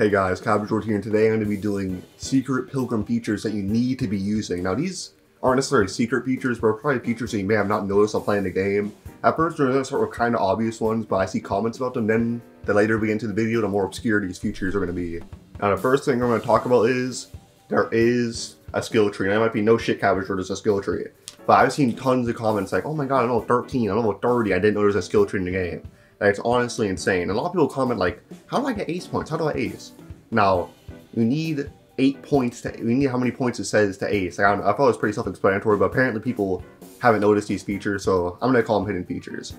Hey guys, Cabbage Lord here, and today I'm going to be doing secret Pilgrammed features that you need to be using. Now these aren't necessarily secret features, but probably features that you may have not noticed while playing the game. At first they're sort of kind of obvious ones, but I see comments about them, then the later we get into the video, the more obscure these features are going to be. Now the first thing I'm going to talk about is, there is a skill tree. And it might be no shit Cabbage Lord, there's a skill tree. But I've seen tons of comments like, oh my god, I know 13, I know 30, I didn't know there's a skill tree in the game. It's honestly insane. A lot of people comment like, how do I get ace points? How do I ace? Now, you need eight points to, you need how many points it says to ace. Like, I, I thought it was pretty self-explanatory, but apparently people haven't noticed these features, so I'm gonna call them hidden features.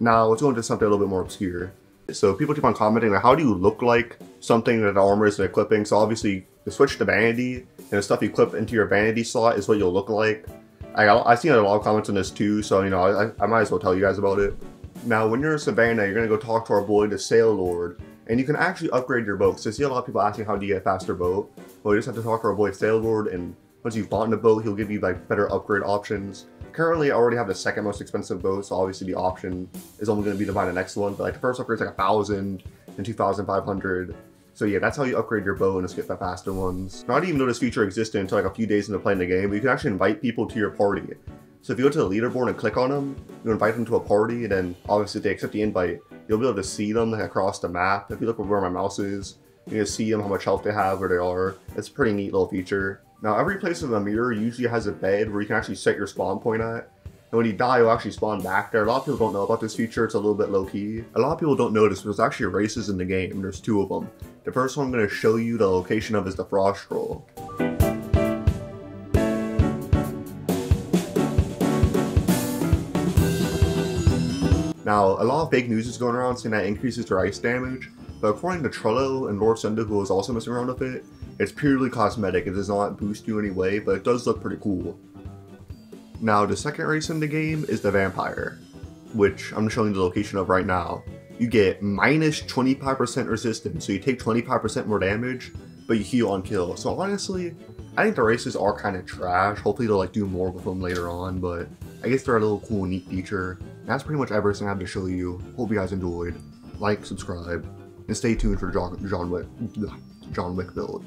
Now, let's go into something a little bit more obscure. So people keep on commenting, like, how do you look like something that armor isn't equipping? So obviously, you switch to vanity, and the stuff you clip into your vanity slot is what you'll look like. I, I've seen a lot of comments on this too, so, you know, I, I might as well tell you guys about it. Now, when you're in Savannah, you're gonna go talk to our boy, the Sail Lord, and you can actually upgrade your boat. So I see a lot of people asking how do you get a faster boat. Well, you just have to talk to our boy Sail Lord, and once you've bought a boat, he'll give you like better upgrade options. Currently, I already have the second most expensive boat, so obviously the option is only to be to buy the next one. But like the first upgrade is like a thousand and two thousand five hundred. So yeah, that's how you upgrade your bow and just get the faster ones. Now, I didn't even know this feature existed until like a few days into playing the game, but you can actually invite people to your party. So if you go to the leaderboard and click on them, you invite them to a party, and then obviously if they accept the invite, you'll be able to see them across the map. If you look where my mouse is, you can see them, how much health they have, where they are. It's a pretty neat little feature. Now every place in the mirror usually has a bed where you can actually set your spawn point at. And when you die, you'll actually spawn back there. A lot of people don't know about this feature. It's a little bit low key. A lot of people don't notice there's actually races in the game. There's two of them. The first one I'm going to show you the location of is the Frost Troll. Now, a lot of fake news is going around saying that increases their ice damage, but according to Trello and Lord Sunda, who is also messing around with it, it's purely cosmetic. It does not boost you in any way, but it does look pretty cool. Now, the second race in the game is the Vampire, which I'm showing the location of right now. You get minus 25% resistance, so you take 25% more damage, but you heal on kill. So honestly, I think the races are kind of trash. Hopefully they'll like do more with them later on, but I guess they're a little cool, neat feature. That's pretty much everything I have to show you. Hope you guys enjoyed. Like, subscribe, and stay tuned for John, John Wick, John Wick build.